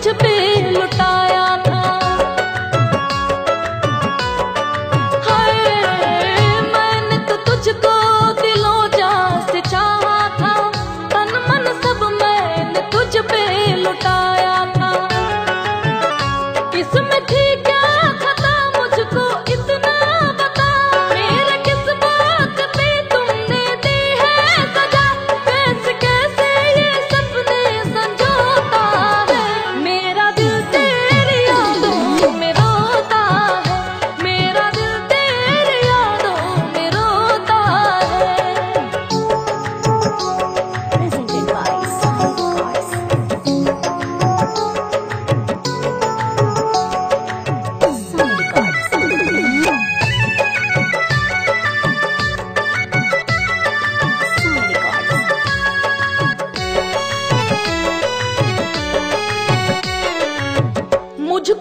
तुझ पे लुटाया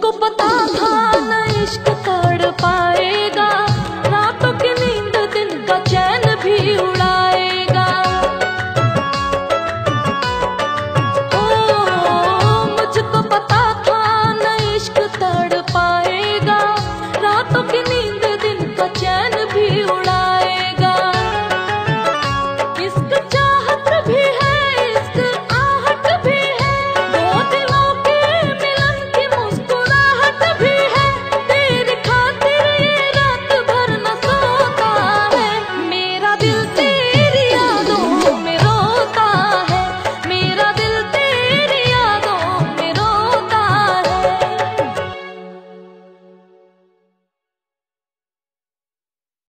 मुझको पता था